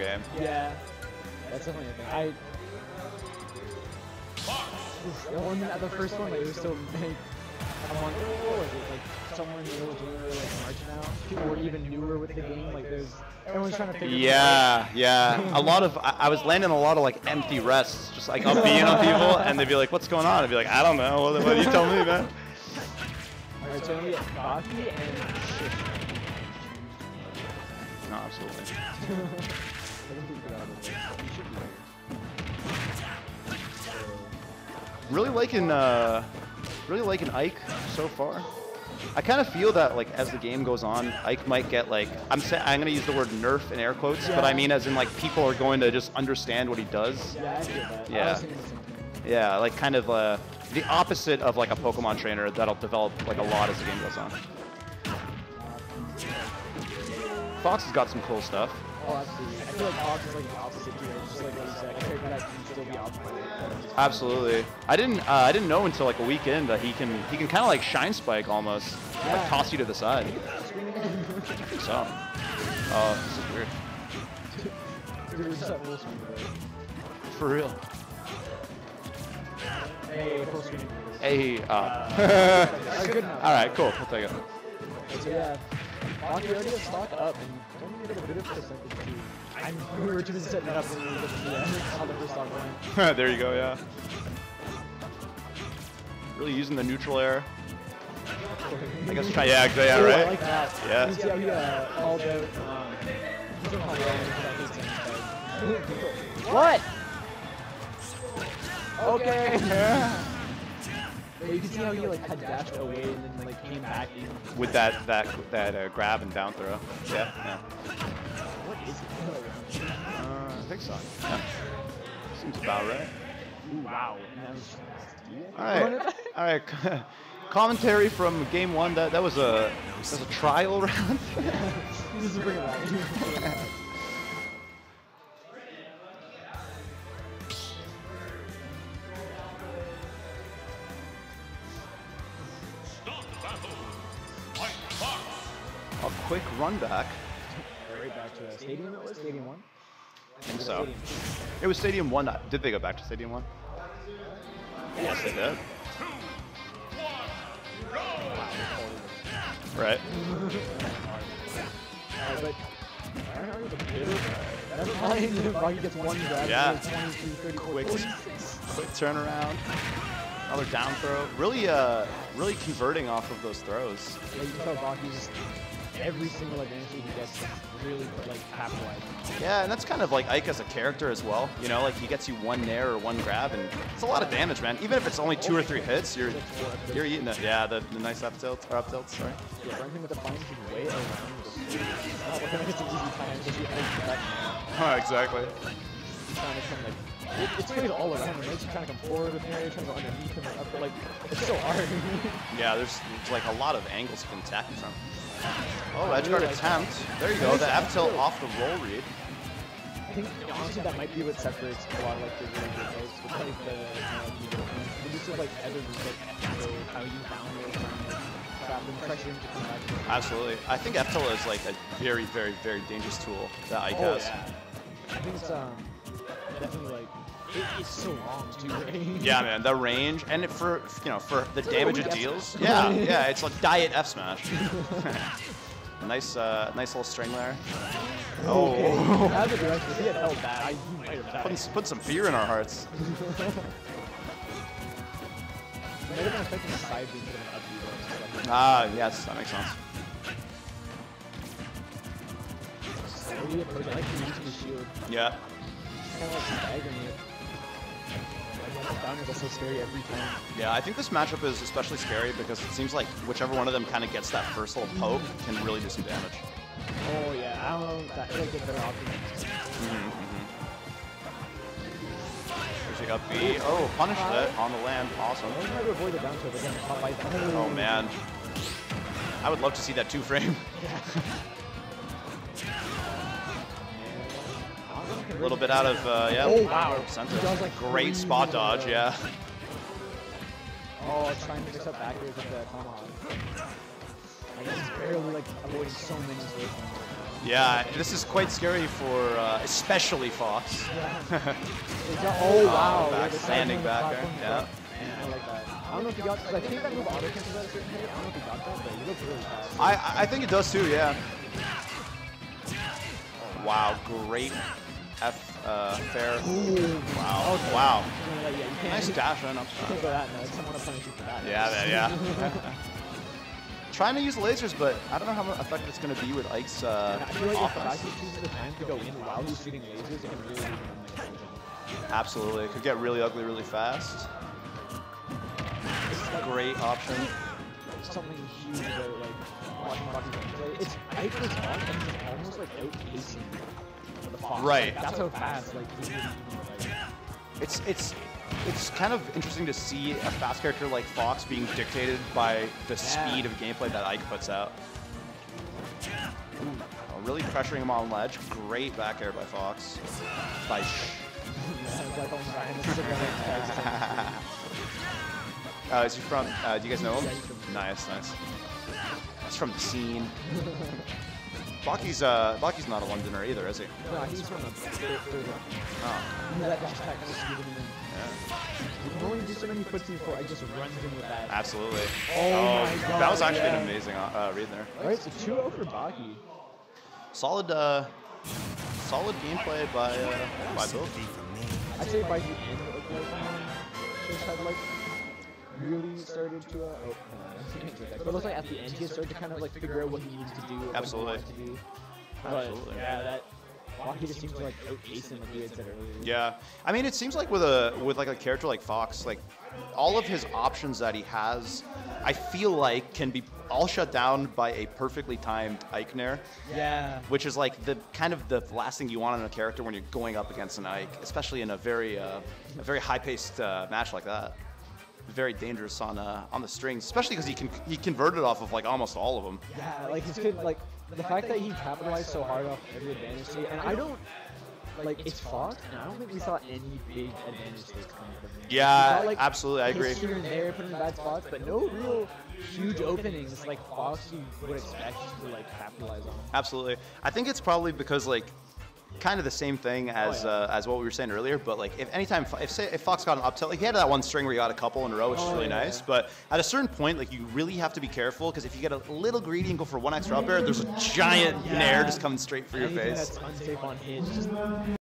game. Yeah, that's definitely a thing. I. The one, the first one, like, it was so like, oh, I'm on, what was it, like, somewhere in the middle junior, like, March now? People were even newer with the game, like, there's, everyone's trying to figure it out. Yeah, yeah. A lot of I, I was landing a lot of like empty rests, just like I'll be in on people, and they'd be like, "What's going on?" I'd be like, "I don't know. What, what do you tell me, man?" Alright, so we get Baki and Shish. No, absolutely. I completely forgot about this. You should be Really liking, uh, really liking Ike so far. I kind of feel that like as the game goes on, Ike might get like I'm saying I'm gonna use the word nerf in air quotes, but I mean as in like people are going to just understand what he does. Yeah, I that. Yeah. was thinking the same thing. Yeah, like kind of uh, the opposite of like a Pokemon trainer that'll develop like a lot as the game goes on. Fox has got some cool stuff. Oh, absolutely. I feel like Fox is like the opposite here. It's just like what you said. A character that can still be optimal. Absolutely. I didn't uh, I didn't know until like a weekend that he can he can kind of like shine spike almost, like toss you to the side. So, oh, this is weird. Dude, we're just at full screen. bro. For real. Hey, full screen. Hey. Uh. All right. Cool. We'll take it. So yeah, Baki already has stock up, and don't get a bit of percentage too. I'm, we were too busy setting it up when we looked at the, how the first stock went. there you go. Yeah. Really using the neutral air. I guess try. Yeah. Yeah. Ooh, Right. I like that. Yeah. See how he uh, called out. Um, he's gonna call it out because I hate him, but- What? Okay. Yeah, you can see how he like had dashed away and then like came back. With that that that uh, grab and down throw. Yeah. yeah. what is it? Uh, I think so. Yeah. Seems about right. Ooh, wow. And that was- All right. All right. Commentary from game one. That that was a that was a trial round. Quick run back. right back to the stadium. It was stadium one. I think so. It was Stadium One. uh, Did they go back to Stadium One? Yes, they did. Right. Uh, but Iron Heart is a bit of Never mind. Baki gets one grab. Yeah. 23, 30, Quick, quick turnaround. Another down throw. Really, uh, really converting off of those throws. Yeah, you can tell Baki's just every single advantage he gets really like capitalizing. Yeah, and that's kind of like Ike as a character as well. You know, like he gets you one nair or one grab, and it's a lot of damage, man. Even if it's only two or three hits, you're you're eating it. Yeah, the, the nice up tilt or up tilt. Sorry. Yeah, with the way around the screen. Not looking like it's an easy time because you have that. Oh, exactly. He's trying to come like. It, it's really all around him. He's trying to come forward with Mary, trying to go underneath him, up, but like it's so hard. Yeah, there's, there's like a lot of angles you can attack you from. Oh, edge guard really like attempt. There you go. The F tilt off the roll read. I think honestly that might be what separates a lot of like the really good players with like the the use of like other like so how you down roll and trap and pressure him to come back. Absolutely. I think F tilt is like a very, very, very dangerous tool that Ike Oh has. yeah. I think it's um definitely like it, it's so long too. Right? Yeah, man, the range and it for you know for the a damage it deals. Yeah, yeah, it's like diet F smash. nice, uh, nice little string there. Oh, As a director, if he had held that, I might have died. putting put some fear in our hearts. Might have been expecting a side B instead of an up B though. so, like, Ah, yes, that makes sense. slowly Kind of like staggering it. Again, the down is so scary every time. yeah. I think this matchup is especially scary because it seems like whichever one of them kind of gets that first little poke can really do some damage. Oh yeah, I don't know. That like get better options. There's mm-hmm, mm-hmm. the up B. Oh, punished it on the land. Awesome. I try to avoid the down tilt, but then caught by the. Oh man, I would love to see that two frame. A little bit out of uh, yeah. Oh, wow. Does, like, Great spot dodge. Yeah. Oh, trying to mix up backwards with the tomahawk. I guess he's barely like avoiding so many switches. Yeah, this is quite scary for uh, especially Fox. It's got- oh wow! back- yeah, the standing back there, yeah. Yeah, I like that. I don't know if you got. Cause I think that move auto cancels at a certain height. I don't know if you got that, but you look really fast. I I think it does too. Yeah. Wow, great F uh, fair. Wow, Okay. wow. Yeah, yeah, Nice dash in up. can't go that nuts. Someone will punish you for that. Yeah, that- yeah. Trying to use lasers, but I don't know how effective it's going to be with Ike's uh, And I feel like offense. Chooses the time to go in while he's shooting lasers, it can really leave him in the confusion. Absolutely, it could get really ugly really fast. Great option. something huge about like watching play. It's Ike was on and he's almost like outpacing the Fox. Right. Like, that's how fast like It's it's it's kind of interesting to see a fast character like Fox being dictated by the speed of gameplay that Ike puts out. Ooh, oh, really pressuring him on ledge. Great back air by Fox. By Sh- like almost behind the cigarette. uh, is he from? Uh, do you guys know him? Yeah, Nice, nice. He's from the scene. Baki's uh, Baki's not a Londoner either, is he? no, he's from the third, third round. Oh, that dash attack kind of screwed him in. yeah. You can only do so many puts before I just runs in with that. Absolutely. Oh my god. That was actually yeah. an amazing uh, uh, read there. Alright, so 2-0 for Baki. Solid, uh, solid gameplay by uh, by both. I'd say by the end of the just had like really started to uh, oh, uh, but it looks like at the end he started to kind of like figure out what he needed to do. what he Absolutely. wanted to do. But, Absolutely. Yeah, that Baki just seems to like outpace him like we had said earlier. Yeah, I mean, it seems like with a with like a character like Fox, like all of his options that he has, I feel like can be all shut down by a perfectly timed Ike Nair, Yeah. which is like the kind of the last thing you want in a character when you're going up against an Ike, especially in a very uh, a very high-paced uh, match like that. Very dangerous on uh, on the strings, especially because he can he converted off of like almost all of them. Yeah, like his kid, like the fact that he capitalized so hard off every advantage state, and I don't like it's Fox, and I don't think we saw any big advantage states coming from him. Yeah, saw, like, absolutely, I agree. Here and there, put him in bad spots, but no real huge openings like Fox you would expect to like capitalize on. Absolutely. I think it's probably because like kind of the same thing as Oh, yeah. uh, as what we were saying earlier. But like if anytime if say if Fox got an up tilt, like he had that one string where he got a couple in a row, which is Oh, really yeah, nice. yeah. But at a certain point, like you really have to be careful because if you get a little greedy and go for one extra up air, there's a giant nair just coming straight for your face.